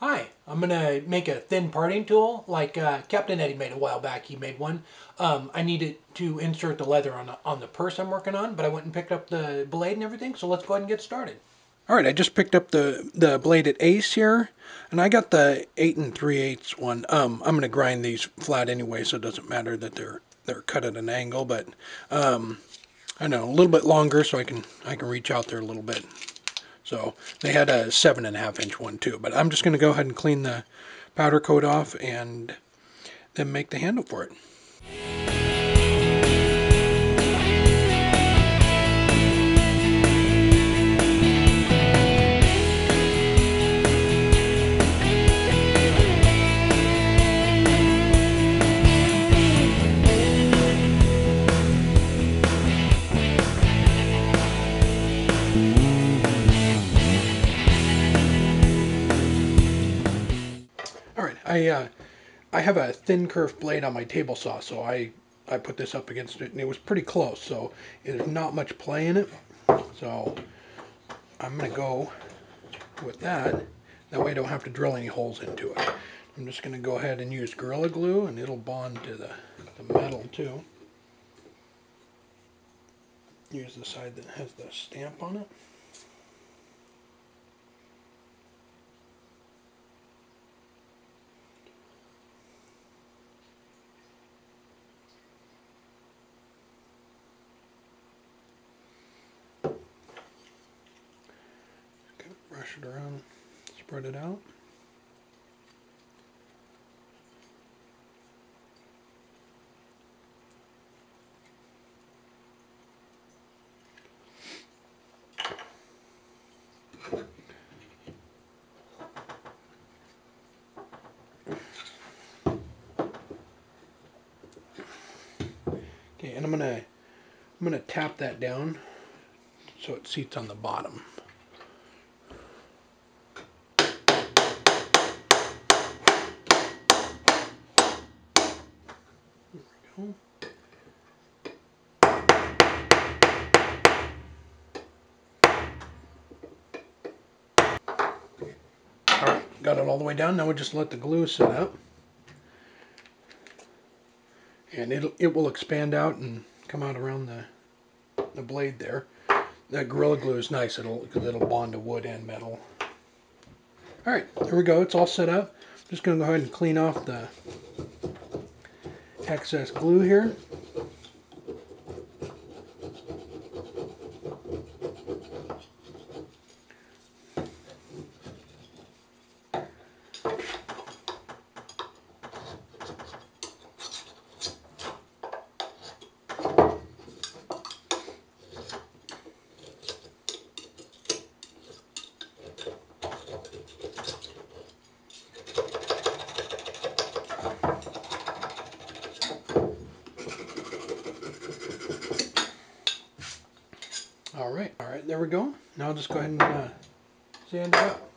Hi, I'm gonna make a thin parting tool like uh, Captain Eddie made a while back. He made one. Um, I needed to insert the leather on the, on the purse I'm working on, but I went and picked up the blade and everything, so let's go ahead and get started. All right, I just picked up the, the blade at Ace here, and I got the 8 and 3 eighths one. Um, I'm gonna grind these flat anyway, so it doesn't matter that they're they're cut at an angle, but um, I know a little bit longer so I can I can reach out there a little bit. So they had a seven and a half inch one too. But I'm just going to go ahead and clean the powder coat off and then make the handle for it. I uh, I have a thin curved blade on my table saw, so I I put this up against it, and it was pretty close. So there's not much play in it. So I'm gonna go with that. That way I don't have to drill any holes into it. I'm just gonna go ahead and use Gorilla Glue, and it'll bond to the, the metal too. Use the side that has the stamp on it. Brush it around, spread it out. Okay, and I'm gonna I'm gonna tap that down so it seats on the bottom. Alright, got it all the way down. Now we just let the glue sit up. And it'll, it will expand out and come out around the, the blade there. That Gorilla Glue is nice it'll, because it'll bond to wood and metal. Alright, there we go. It's all set up. I'm just going to go ahead and clean off the excess glue here. All right, all right, there we go. Now I'll just go ahead and uh, sand it up.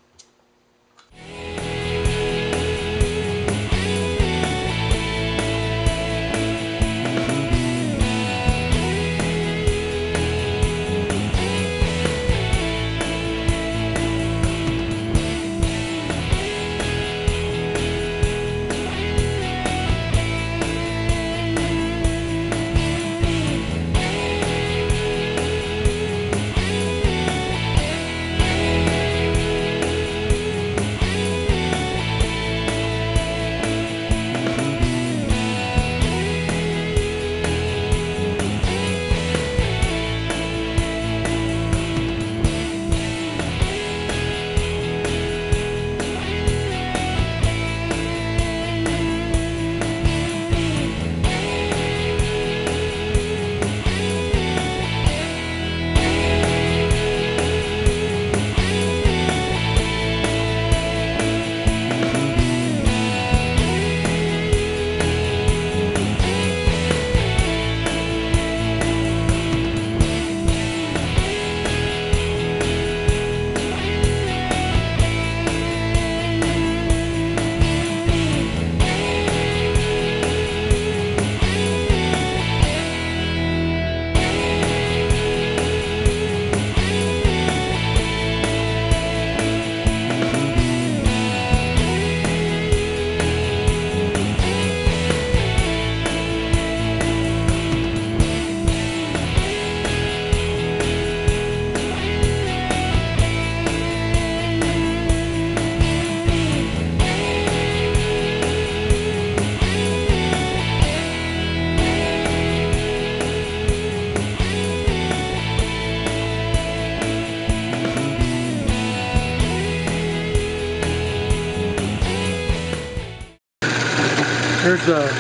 Here's the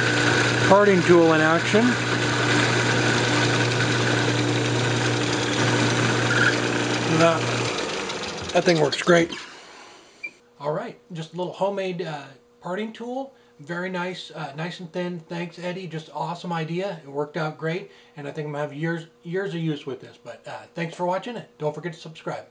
parting tool in action. That, that thing works great. All right, just a little homemade uh, parting tool. Very nice, uh, nice and thin. Thanks, Eddie. Just awesome idea. It worked out great, and I think I'm gonna have years, years of use with this. But uh, thanks for watching it. Don't forget to subscribe.